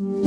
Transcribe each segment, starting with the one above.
Mm-hmm.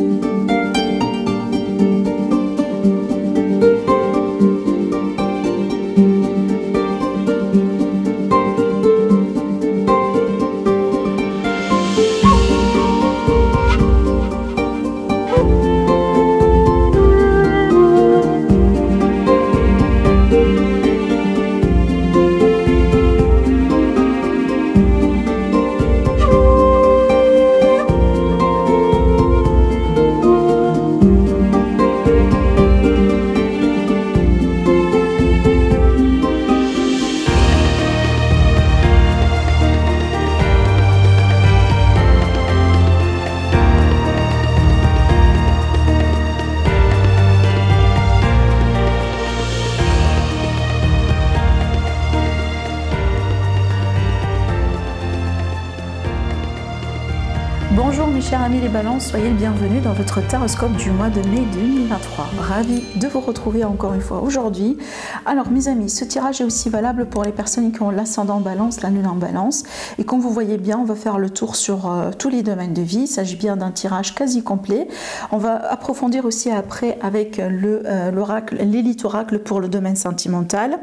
Chers amis les balances, soyez le bienvenu dans votre taroscope du mois de mai 2023. Ravi de vous retrouver encore une fois aujourd'hui. Alors mes amis, ce tirage est aussi valable pour les personnes qui ont l'ascendant balance, la lune en balance. Et comme vous voyez bien, on va faire le tour sur euh, tous les domaines de vie. Il s'agit bien d'un tirage quasi complet. On va approfondir aussi après avec euh, l'oracle, l'élite oracle pour le domaine sentimental.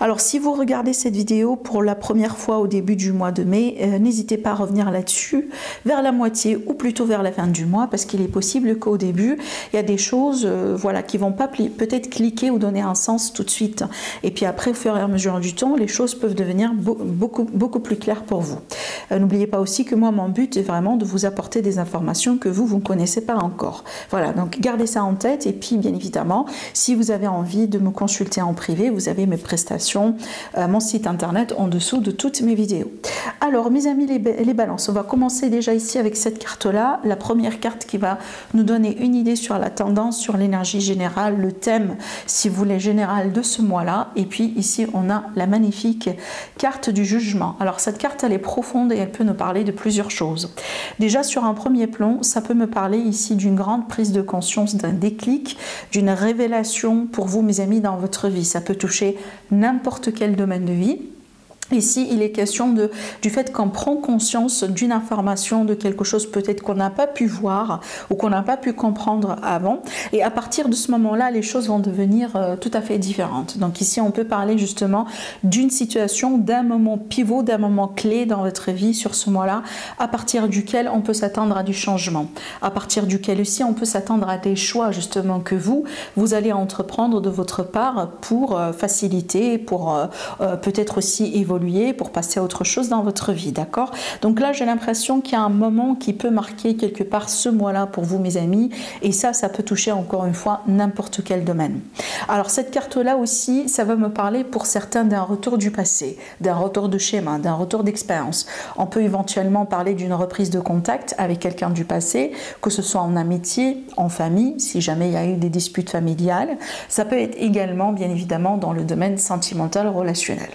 Alors si vous regardez cette vidéo pour la première fois au début du mois de mai, euh, n'hésitez pas à revenir là-dessus vers la moitié ou plutôt vers la fin du mois parce qu'il est possible qu'au début il y a des choses euh, voilà qui vont pas peut-être cliquer ou donner un sens tout de suite. Et puis après au fur et à mesure du temps les choses peuvent devenir beaucoup beaucoup plus claires pour vous. Euh, n'oubliez pas aussi que moi mon but est vraiment de vous apporter des informations que vous vous ne connaissez pas encore. Voilà donc gardez ça en tête et puis bien évidemment si vous avez envie de me consulter en privé vous avez mes prestations euh, mon site internet en dessous de toutes mes vidéos. Alors mes amis les, les balances on va commencer déjà ici avec cette carte-là, la première carte qui va nous donner une idée sur la tendance, sur l'énergie générale, le thème, si vous voulez, général de ce mois-là. Et puis ici, on a la magnifique carte du jugement. Alors cette carte, elle est profonde et elle peut nous parler de plusieurs choses. Déjà, sur un premier plan, ça peut me parler ici d'une grande prise de conscience, d'un déclic, d'une révélation pour vous, mes amis, dans votre vie. Ça peut toucher n'importe quel domaine de vie. Ici, il est question du fait qu'on prend conscience d'une information, de quelque chose peut-être qu'on n'a pas pu voir ou qu'on n'a pas pu comprendre avant. Et à partir de ce moment-là, les choses vont devenir euh, tout à fait différentes. Donc ici, on peut parler justement d'une situation, d'un moment pivot, d'un moment clé dans votre vie sur ce mois-là, à partir duquel on peut s'attendre à du changement, à partir duquel aussi on peut s'attendre à des choix justement que vous, vous allez entreprendre de votre part pour euh, faciliter, pour euh, peut-être aussi évoluer pour passer à autre chose dans votre vie, d'accord? Donc là, j'ai l'impression qu'il y a un moment qui peut marquer quelque part ce mois-là pour vous, mes amis, et ça, ça peut toucher encore une fois n'importe quel domaine. Alors cette carte-là aussi, ça va me parler pour certains d'un retour du passé, d'un retour de schéma, d'un retour d'expérience. On peut éventuellement parler d'une reprise de contact avec quelqu'un du passé, que ce soit en amitié, en famille, si jamais il y a eu des disputes familiales. Ça peut être également, bien évidemment, dans le domaine sentimental relationnel.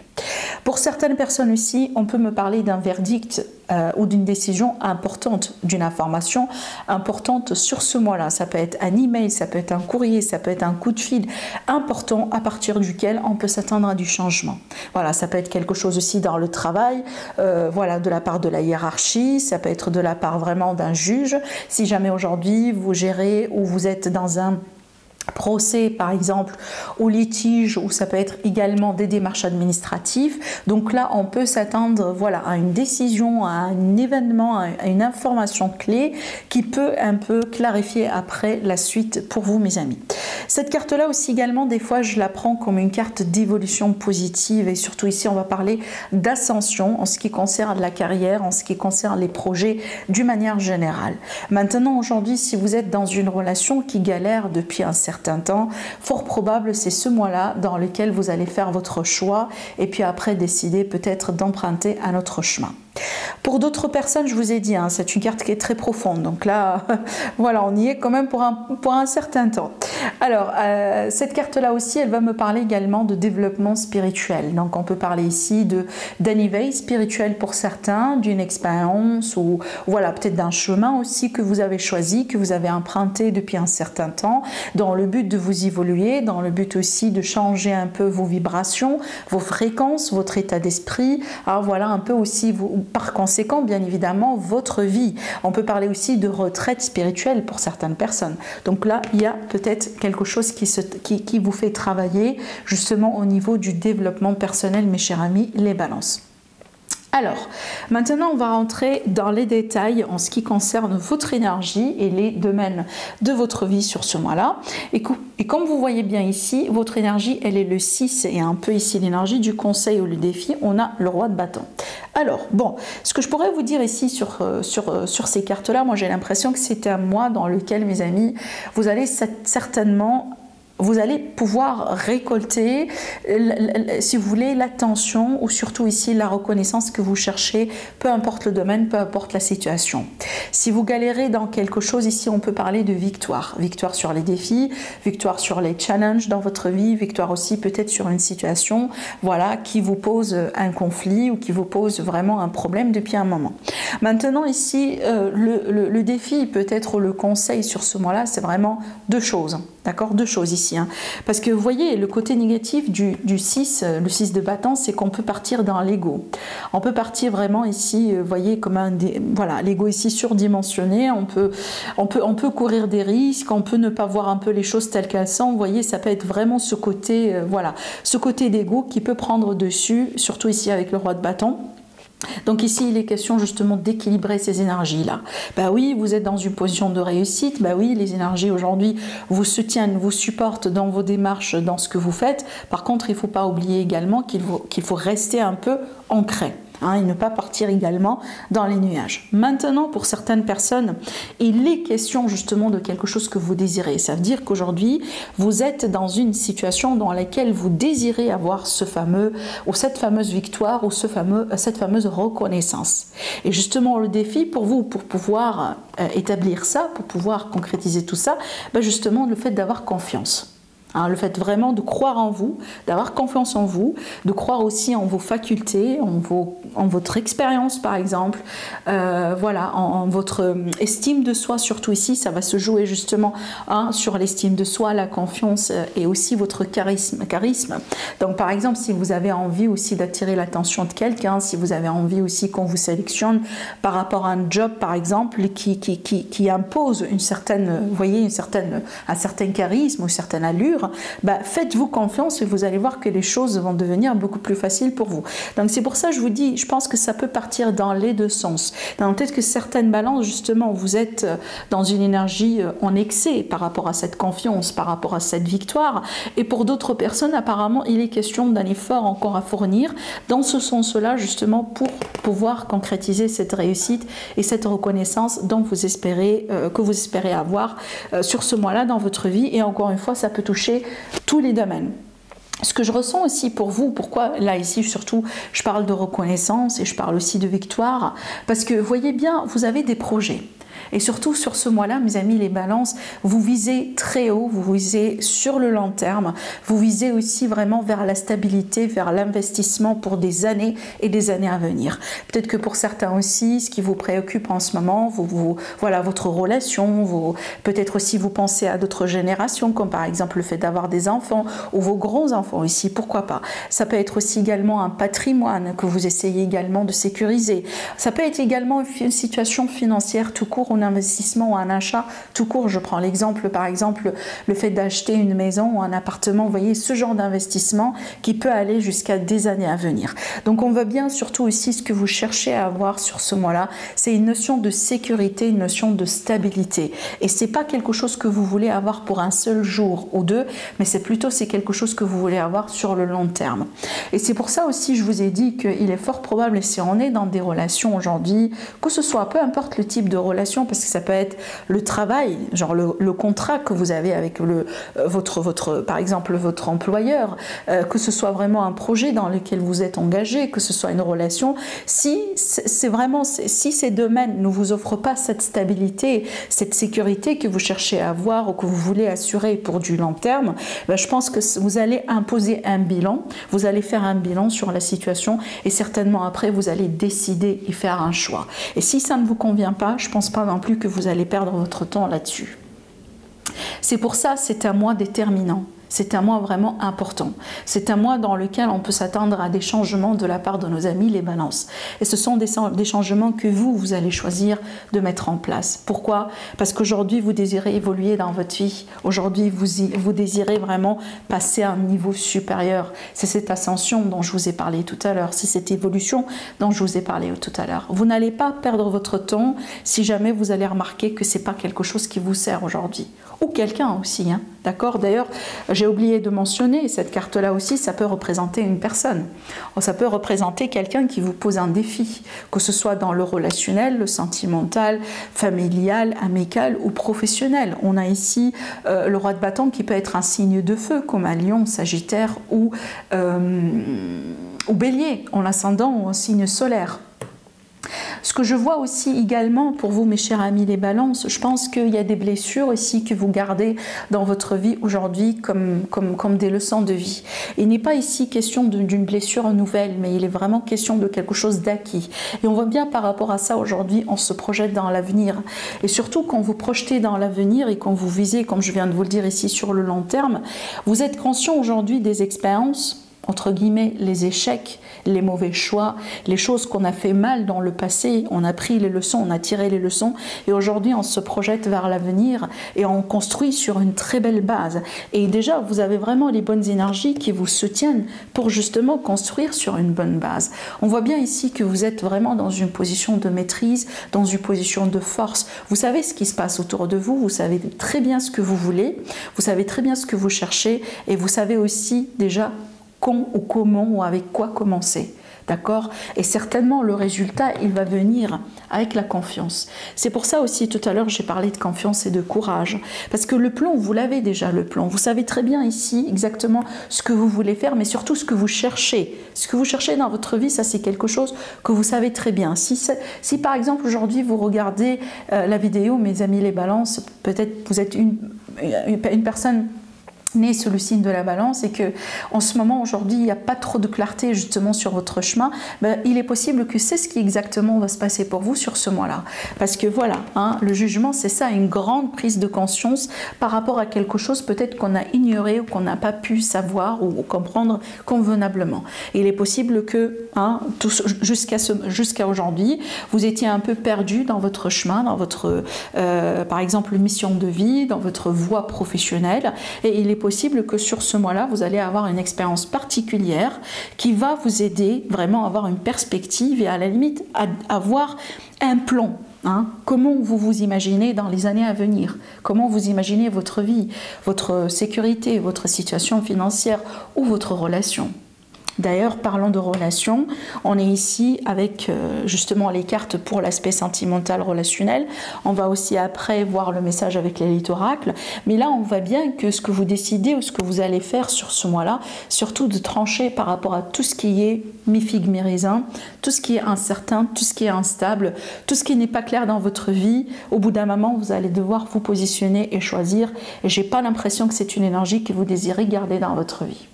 Pour certaines personnes aussi, on peut me parler d'un verdict euh, ou d'une décision importante, d'une information importante sur ce mois-là. Ça peut être un email, ça peut être un courrier, ça peut être un coup de fil important à partir duquel on peut s'attendre à du changement. Voilà, ça peut être quelque chose aussi dans le travail, euh, voilà, de la part de la hiérarchie, ça peut être de la part vraiment d'un juge. Si jamais aujourd'hui vous gérez ou vous êtes dans un procès par exemple au litige ou ça peut être également des démarches administratives. Donc là on peut s'attendre voilà à une décision à un événement à une information clé qui peut un peu clarifier après la suite pour vous mes amis. Cette carte là aussi également des fois je la prends comme une carte d'évolution positive et surtout ici on va parler d'ascension en ce qui concerne la carrière en ce qui concerne les projets d'une manière générale. Maintenant aujourd'hui si vous êtes dans une relation qui galère depuis un certain temps, fort probable c'est ce mois-là dans lequel vous allez faire votre choix et puis après décider peut-être d'emprunter un autre chemin. Pour d'autres personnes, je vous ai dit, hein, c'est une carte qui est très profonde. Donc là, voilà, on y est quand même pour un, pour un certain temps. Alors, euh, cette carte-là aussi, elle va me parler également de développement spirituel. Donc, on peut parler ici de d'un éveil spirituel pour certains, d'une expérience ou voilà, peut-être d'un chemin aussi que vous avez choisi, que vous avez emprunté depuis un certain temps, dans le but de vous évoluer, dans le but aussi de changer un peu vos vibrations, vos fréquences, votre état d'esprit. Alors voilà, un peu aussi vous par conséquent, bien évidemment, votre vie. On peut parler aussi de retraite spirituelle pour certaines personnes. Donc là, il y a peut-être quelque chose qui, vous fait travailler justement au niveau du développement personnel, mes chers amis, les balances. Alors, maintenant, on va rentrer dans les détails en ce qui concerne votre énergie et les domaines de votre vie sur ce mois-là. Et, comme vous voyez bien ici, votre énergie, elle est le 6 et un peu ici l'énergie du conseil ou le défi, on a le roi de bâton. Alors, bon, ce que je pourrais vous dire ici sur, euh, euh, sur ces cartes-là, moi j'ai l'impression que c'est un mois dans lequel, mes amis, vous allez certainement vous allez pouvoir récolter, si vous voulez, l'attention ou surtout ici la reconnaissance que vous cherchez, peu importe le domaine, peu importe la situation. Si vous galérez dans quelque chose, ici on peut parler de victoire. Victoire sur les défis, victoire sur les challenges dans votre vie, victoire aussi peut-être sur une situation voilà, qui vous pose un conflit ou qui vous pose vraiment un problème depuis un moment. Maintenant ici, euh, le, le défi peut-être le conseil sur ce mois-là, c'est vraiment deux choses. D'accord Deux choses ici. Hein. Parce que vous voyez, le côté négatif du, 6, euh, le 6 de bâton, c'est qu'on peut partir dans l'ego. On peut partir vraiment ici, euh, vous voyez, comme un... Voilà, l'ego ici surdimensionné. On peut, on, peut, on peut courir des risques, on peut ne pas voir un peu les choses telles qu'elles sont. Vous voyez, ça peut être vraiment ce côté, euh, voilà, ce côté d'ego qui peut prendre dessus, surtout ici avec le roi de bâton. Donc ici, il est question justement d'équilibrer ces énergies-là. Bah oui, vous êtes dans une position de réussite. Bah oui, les énergies aujourd'hui vous soutiennent, vous supportent dans vos démarches, dans ce que vous faites. Par contre, il ne faut pas oublier également qu'il faut, rester un peu ancré. Hein, et ne pas partir également dans les nuages. Maintenant, pour certaines personnes, il est question justement de quelque chose que vous désirez. Ça veut dire qu'aujourd'hui, vous êtes dans une situation dans laquelle vous désirez avoir ce fameux ou cette fameuse victoire ou ce fameux, cette fameuse reconnaissance. Et justement, le défi pour vous, pour pouvoir euh, établir ça, pour pouvoir concrétiser tout ça, ben justement, le fait d'avoir confiance. Hein, le fait vraiment de croire en vous, d'avoir confiance en vous, de croire aussi en vos facultés, en, vos, en votre expérience par exemple, euh, voilà, en, votre euh, estime de soi, surtout ici, ça va se jouer justement hein, sur l'estime de soi, la confiance euh, et aussi votre charisme. Donc par exemple, si vous avez envie aussi d'attirer l'attention de quelqu'un, si vous avez envie aussi qu'on vous sélectionne par rapport à un job par exemple qui, qui, qui, impose une certaine, voyez, une certaine, un certain charisme ou une certaine allure, bah, faites-vous confiance et vous allez voir que les choses vont devenir beaucoup plus faciles pour vous. Donc c'est pour ça que je vous dis, je pense que ça peut partir dans les deux sens. Peut-être que certaines balances, justement, vous êtes euh, dans une énergie euh, en excès par rapport à cette confiance, par rapport à cette victoire. Et pour d'autres personnes, apparemment, il est question d'un effort encore à fournir dans ce sens-là, justement, pour pouvoir concrétiser cette réussite et cette reconnaissance dont vous espérez, euh, que vous espérez avoir sur ce mois-là dans votre vie. Et encore une fois, ça peut toucher tous les domaines. Ce que je ressens aussi pour vous, pourquoi là ici surtout je parle de reconnaissance et je parle aussi de victoire, parce que voyez bien, vous avez des projets. Et surtout sur ce mois-là, mes amis, les balances, vous visez très haut, vous visez sur le long terme, vous visez aussi vraiment vers la stabilité, vers l'investissement pour des années et des années à venir. Peut-être que pour certains aussi, ce qui vous préoccupe en ce moment, voilà votre relation, peut-être aussi vous pensez à d'autres générations, comme par exemple le fait d'avoir des enfants ou vos grands-enfants aussi, pourquoi pas. Ça peut être aussi également un patrimoine que vous essayez également de sécuriser. Ça peut être également une situation financière tout court investissement ou un achat tout court. Je prends l'exemple, par exemple, le fait d'acheter une maison ou un appartement. Vous voyez, ce genre d'investissement qui peut aller jusqu'à des années à venir. Donc, on voit bien surtout ici ce que vous cherchez à avoir sur ce mois-là, c'est une notion de sécurité, une notion de stabilité. Et c'est pas quelque chose que vous voulez avoir pour un seul jour ou deux, mais c'est plutôt c'est quelque chose que vous voulez avoir sur le long terme. Et c'est pour ça aussi, je vous ai dit qu'il est fort probable, si on est dans des relations aujourd'hui, que ce soit peu importe le type de relation, parce que ça peut être le travail, genre le, contrat que vous avez avec le, euh, votre, votre, par exemple votre employeur, euh, que ce soit vraiment un projet dans lequel vous êtes engagé, que ce soit une relation. Si c'est vraiment, si ces domaines ne vous offrent pas cette stabilité, cette sécurité que vous cherchez à avoir ou que vous voulez assurer pour du long terme, ben, je pense que vous allez imposer un bilan, vous allez faire un bilan sur la situation et certainement après vous allez décider et faire un choix. Et si ça ne vous convient pas, je pense pas plus que vous allez perdre votre temps là-dessus. C'est pour ça, c'est un mois déterminant. C'est un mois vraiment important. C'est un mois dans lequel on peut s'attendre à des changements de la part de nos amis les balances. Et ce sont des, changements que vous, vous allez choisir de mettre en place. Pourquoi? Parce qu'aujourd'hui, vous désirez évoluer dans votre vie. Aujourd'hui, vous, vous désirez vraiment passer à un niveau supérieur. C'est cette ascension dont je vous ai parlé tout à l'heure. C'est cette évolution dont je vous ai parlé tout à l'heure. Vous n'allez pas perdre votre temps si jamais vous allez remarquer que c'est pas quelque chose qui vous sert aujourd'hui ou quelqu'un aussi. Hein. D'accord D'ailleurs, j'ai oublié de mentionner, cette carte-là aussi, ça peut représenter une personne. Ça peut représenter quelqu'un qui vous pose un défi, que ce soit dans le relationnel, le sentimental, familial, amical ou professionnel. On a ici euh, le roi de bâton qui peut être un signe de feu, comme un lion, sagittaire ou, euh, ou bélier, en ascendant ou en signe solaire. Ce que je vois aussi également pour vous, mes chers amis les balances, je pense qu'il y a des blessures aussi que vous gardez dans votre vie aujourd'hui comme, comme, comme des leçons de vie. Il n'est pas ici question d'une blessure nouvelle, mais il est vraiment question de quelque chose d'acquis. Et on voit bien par rapport à ça aujourd'hui, on se projette dans l'avenir. Et surtout quand vous projetez dans l'avenir et quand vous visez, comme je viens de vous le dire ici, sur le long terme, vous êtes conscient aujourd'hui des expériences entre guillemets, les échecs, les mauvais choix, les choses qu'on a fait mal dans le passé, on a pris les leçons, on a tiré les leçons, et aujourd'hui on se projette vers l'avenir et on construit sur une très belle base. Et déjà, vous avez vraiment les bonnes énergies qui vous soutiennent pour justement construire sur une bonne base. On voit bien ici que vous êtes vraiment dans une position de maîtrise, dans une position de force. Vous savez ce qui se passe autour de vous, vous savez très bien ce que vous voulez, vous savez très bien ce que vous cherchez, et vous savez aussi déjà quand ou comment ou avec quoi commencer. D'accord? Et certainement, le résultat, il va venir avec la confiance. C'est pour ça aussi, tout à l'heure, j'ai parlé de confiance et de courage. Parce que le plan, vous l'avez déjà, le plan. Vous savez très bien ici exactement ce que vous voulez faire, mais surtout ce que vous cherchez. Ce que vous cherchez dans votre vie, ça, c'est quelque chose que vous savez très bien. Si, si par exemple, aujourd'hui, vous regardez euh, la vidéo, mes amis les balances, peut-être vous êtes une, une personne né sous le signe de la balance et que en ce moment aujourd'hui il n'y a pas trop de clarté justement sur votre chemin, ben, il est possible que c'est ce qui exactement va se passer pour vous sur ce mois-là. Parce que voilà, hein, le jugement c'est ça, une grande prise de conscience par rapport à quelque chose peut-être qu'on a ignoré ou qu'on n'a pas pu savoir ou, comprendre convenablement. il est possible que hein, jusqu'à jusqu'à aujourd'hui vous étiez un peu perdu dans votre chemin, dans votre euh, par exemple mission de vie, dans votre voie professionnelle et il est possible que sur ce mois-là, vous allez avoir une expérience particulière qui va vous aider vraiment à avoir une perspective et à la limite à avoir un plan. Hein. Comment vous vous imaginez dans les années à venir? Comment vous imaginez votre vie, votre sécurité, votre situation financière ou votre relation? D'ailleurs, parlant de relations, on est ici avec euh, justement les cartes pour l'aspect sentimental relationnel. On va aussi après voir le message avec l'élite oracle. Mais là, on voit bien que ce que vous décidez ou ce que vous allez faire sur ce mois-là, surtout de trancher par rapport à tout ce qui est mi-figue, tout ce qui est incertain, tout ce qui est instable, tout ce qui n'est pas clair dans votre vie. Au bout d'un moment, vous allez devoir vous positionner et choisir. Et j'ai pas l'impression que c'est une énergie que vous désirez garder dans votre vie.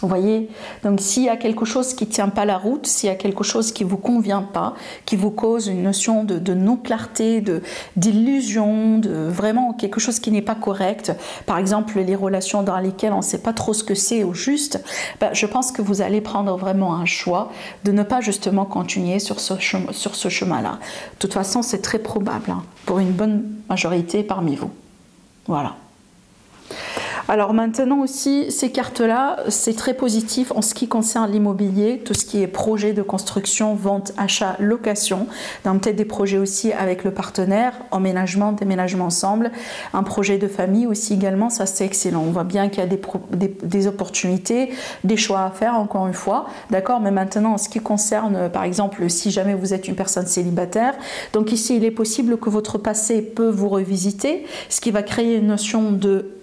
Vous voyez Donc s'il y a quelque chose qui ne tient pas la route, s'il y a quelque chose qui ne vous convient pas, qui vous cause une notion de, non-clarté, d'illusion, de, vraiment quelque chose qui n'est pas correct, par exemple les relations dans lesquelles on ne sait pas trop ce que c'est au juste, ben, je pense que vous allez prendre vraiment un choix de ne pas justement continuer sur ce, chemin, sur ce chemin-là. De toute façon, c'est très probable hein, pour une bonne majorité parmi vous. Voilà. Alors maintenant aussi, ces cartes-là, c'est très positif en ce qui concerne l'immobilier, tout ce qui est projet de construction, vente, achat, location, dans peut-être des projets aussi avec le partenaire, emménagement, déménagement ensemble, un projet de famille aussi également, ça c'est excellent. On voit bien qu'il y a des, des, opportunités, des choix à faire encore une fois, d'accord Mais maintenant en ce qui concerne par exemple si jamais vous êtes une personne célibataire, donc ici il est possible que votre passé peut vous revisiter, ce qui va créer une notion de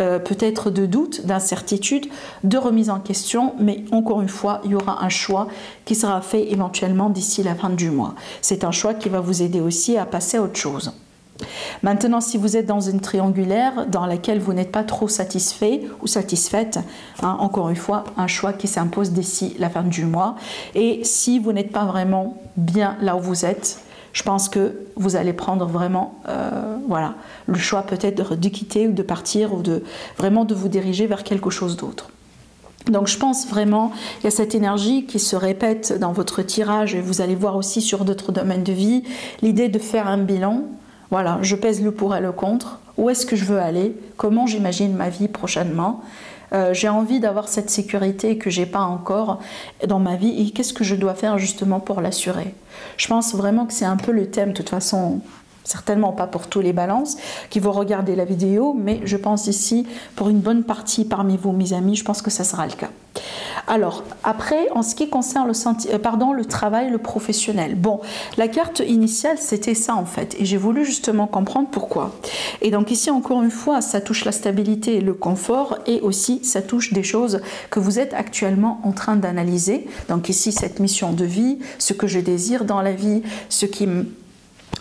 euh, peut-être de doute, d'incertitude, de remise en question, mais encore une fois, il y aura un choix qui sera fait éventuellement d'ici la fin du mois. C'est un choix qui va vous aider aussi à passer à autre chose. Maintenant, si vous êtes dans une triangulaire dans laquelle vous n'êtes pas trop satisfait ou satisfaite, hein, encore une fois, un choix qui s'impose d'ici la fin du mois. Et si vous n'êtes pas vraiment bien là où vous êtes, je pense que vous allez prendre vraiment euh, voilà, le choix peut-être de, quitter ou de partir ou de vraiment de vous diriger vers quelque chose d'autre. Donc je pense vraiment, il y a cette énergie qui se répète dans votre tirage et vous allez voir aussi sur d'autres domaines de vie, l'idée de faire un bilan. Voilà, je pèse le pour et le contre. Où est-ce que je veux aller? Comment j'imagine ma vie prochainement? Euh, j'ai envie d'avoir cette sécurité que j'ai pas encore dans ma vie et qu'est-ce que je dois faire justement pour l'assurer? Je pense vraiment que c'est un peu le thème, de toute façon, certainement pas pour tous les balances qui vont regarder la vidéo, mais je pense ici pour une bonne partie parmi vous, mes amis, je pense que ça sera le cas. Alors, après, en ce qui concerne le, euh, le travail, le professionnel. Bon, la carte initiale, c'était ça en fait. Et j'ai voulu justement comprendre pourquoi. Et donc ici, encore une fois, ça touche la stabilité et le confort. Et aussi, ça touche des choses que vous êtes actuellement en train d'analyser. Donc ici, cette mission de vie, ce que je désire dans la vie, ce qui me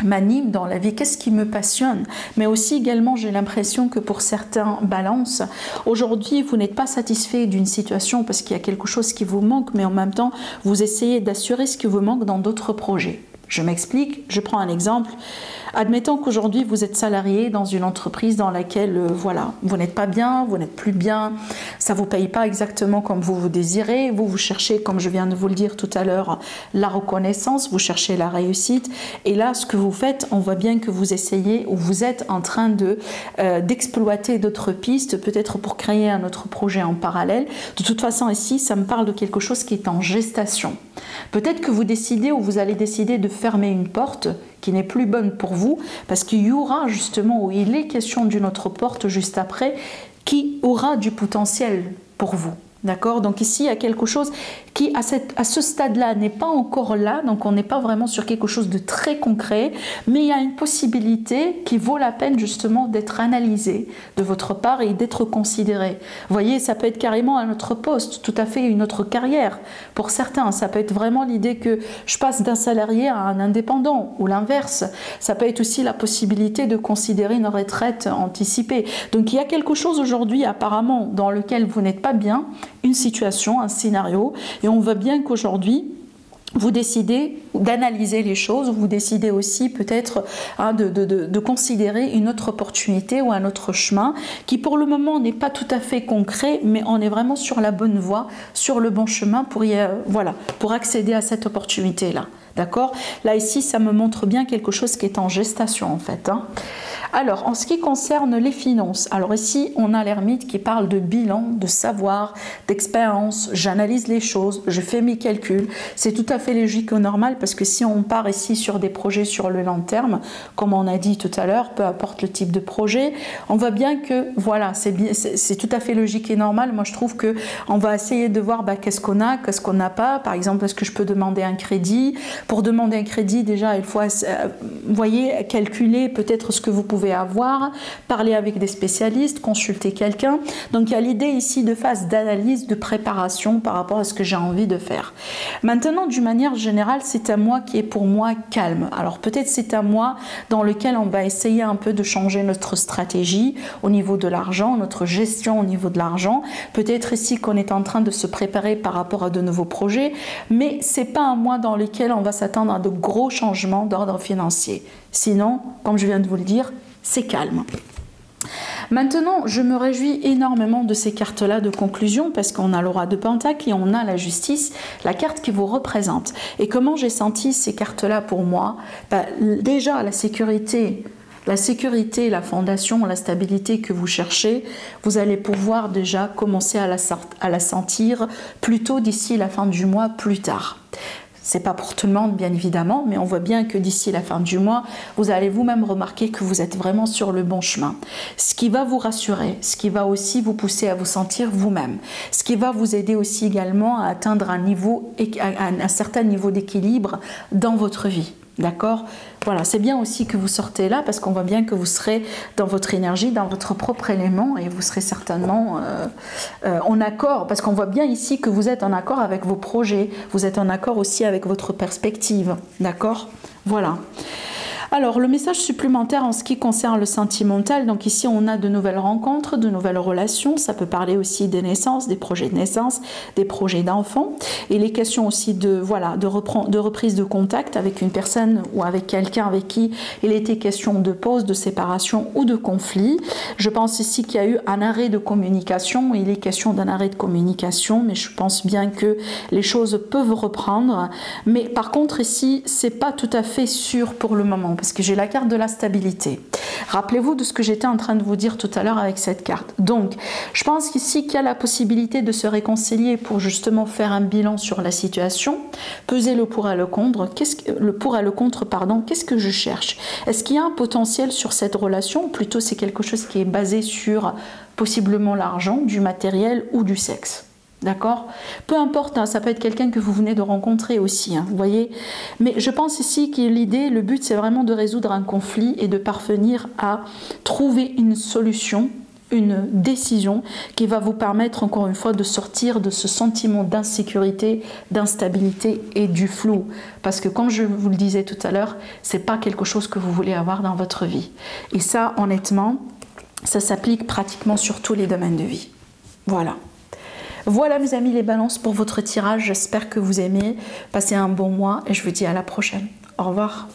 m'anime dans la vie, qu'est-ce qui me passionne? Mais aussi également, j'ai l'impression que pour certains balances, aujourd'hui, vous n'êtes pas satisfait d'une situation parce qu'il y a quelque chose qui vous manque, mais en même temps, vous essayez d'assurer ce qui vous manque dans d'autres projets. Je m'explique, je prends un exemple. Admettons qu'aujourd'hui vous êtes salarié dans une entreprise dans laquelle euh, voilà, vous n'êtes pas bien, vous n'êtes plus bien, ça vous paye pas exactement comme vous vous désirez, vous vous cherchez comme je viens de vous le dire tout à l'heure la reconnaissance, vous cherchez la réussite et là ce que vous faites, on voit bien que vous essayez ou vous êtes en train de euh, d'exploiter d'autres pistes peut-être pour créer un autre projet en parallèle. De toute façon ici, ça me parle de quelque chose qui est en gestation. Peut-être que vous décidez ou vous allez décider de fermer une porte qui n'est plus bonne pour vous, parce qu'il y aura justement, où il est question d'une autre porte juste après, qui aura du potentiel pour vous. D'accord? Donc ici, il y a quelque chose qui, à, cette, à ce stade-là, n'est pas encore là. Donc on n'est pas vraiment sur quelque chose de très concret. Mais il y a une possibilité qui vaut la peine justement d'être analysée de votre part et d'être considérée. Vous voyez, ça peut être carrément un autre poste, tout à fait une autre carrière. Pour certains, ça peut être vraiment l'idée que je passe d'un salarié à un indépendant ou l'inverse. Ça peut être aussi la possibilité de considérer une retraite anticipée. Donc il y a quelque chose aujourd'hui apparemment dans lequel vous n'êtes pas bien une situation, un scénario, et on voit bien qu'aujourd'hui, vous décidez d'analyser les choses, vous décidez aussi peut-être hein, de, considérer une autre opportunité ou un autre chemin qui pour le moment n'est pas tout à fait concret, mais on est vraiment sur la bonne voie, sur le bon chemin pour, y, euh, voilà, pour accéder à cette opportunité-là. D'accord? Là, ici, ça me montre bien quelque chose qui est en gestation en fait. Hein. Alors, en ce qui concerne les finances, alors ici, on a l'ermite qui parle de bilan, de savoir, d'expérience. J'analyse les choses, je fais mes calculs. C'est tout à fait logique et normal parce que si on part ici sur des projets sur le long terme, comme on a dit tout à l'heure, peu importe le type de projet, on voit bien que voilà, c'est tout à fait logique et normal. Moi, je trouve que on va essayer de voir bah, qu'est-ce qu'on a, qu'est-ce qu'on n'a pas. Par exemple, est-ce que je peux demander un crédit? Pour demander un crédit, déjà, il faut, euh, voyez, calculer peut-être ce que vous pouvez avoir, parler avec des spécialistes, consulter quelqu'un. Donc il y a l'idée ici de phase d'analyse, de préparation par rapport à ce que j'ai envie de faire. Maintenant, d'une manière générale, c'est un mois qui est pour moi calme. Alors peut-être c'est un mois dans lequel on va essayer un peu de changer notre stratégie au niveau de l'argent, notre gestion au niveau de l'argent. Peut-être ici qu'on est en train de se préparer par rapport à de nouveaux projets, mais c'est pas un mois dans lequel on va s'attendre à de gros changements d'ordre financier. Sinon, comme je viens de vous le dire, c'est calme. Maintenant, je me réjouis énormément de ces cartes-là de conclusion parce qu'on a le roi de Pentacle et on a la justice, la carte qui vous représente. Et comment j'ai senti ces cartes-là pour moi? Bah, Déjà, la sécurité, la sécurité, la fondation, la stabilité que vous cherchez, vous allez pouvoir déjà commencer à la, à la sentir plutôt d'ici la fin du mois, plus tard. C'est pas pour tout le monde, bien évidemment, mais on voit bien que d'ici la fin du mois, vous allez vous-même remarquer que vous êtes vraiment sur le bon chemin. Ce qui va vous rassurer, ce qui va aussi vous pousser à vous sentir vous-même, ce qui va vous aider aussi également à atteindre un certain niveau d'équilibre dans votre vie. D'accord? Voilà, c'est bien aussi que vous sortez là parce qu'on voit bien que vous serez dans votre énergie, dans votre propre élément et vous serez certainement euh, euh, en accord parce qu'on voit bien ici que vous êtes en accord avec vos projets, vous êtes en accord aussi avec votre perspective. D'accord? Voilà. Alors, le message supplémentaire en ce qui concerne le sentimental, donc ici on a de nouvelles rencontres, de nouvelles relations, ça peut parler aussi des naissances, des projets de naissance, des projets d'enfants, et les questions aussi de, voilà, de, de reprise de contact avec une personne ou avec quelqu'un avec qui il était question de pause, de séparation ou de conflit. Je pense ici qu'il y a eu un arrêt de communication, il est question d'un arrêt de communication, mais je pense bien que les choses peuvent reprendre. Mais par contre ici, c'est pas tout à fait sûr pour le moment parce que j'ai la carte de la stabilité. Rappelez-vous de ce que j'étais en train de vous dire tout à l'heure avec cette carte. Donc, je pense qu'ici qu'il y a la possibilité de se réconcilier pour justement faire un bilan sur la situation, peser le pour et le contre. Le pour et le contre, pardon. Qu'est-ce que je cherche? Est-ce qu'il y a un potentiel sur cette relation ou plutôt c'est quelque chose qui est basé sur possiblement l'argent, du matériel ou du sexe? D'accord? Peu importe, hein, ça peut être quelqu'un que vous venez de rencontrer aussi, hein, vous voyez? Mais je pense ici que l'idée, le but, c'est vraiment de résoudre un conflit et de parvenir à trouver une solution, une décision qui va vous permettre, encore une fois, de sortir de ce sentiment d'insécurité, d'instabilité et du flou. Parce que, comme je vous le disais tout à l'heure, c'est pas quelque chose que vous voulez avoir dans votre vie. Et ça, honnêtement, ça s'applique pratiquement sur tous les domaines de vie. Voilà. Voilà mes amis les balances pour votre tirage. J'espère que vous aimez. Passez un bon mois et je vous dis à la prochaine. Au revoir.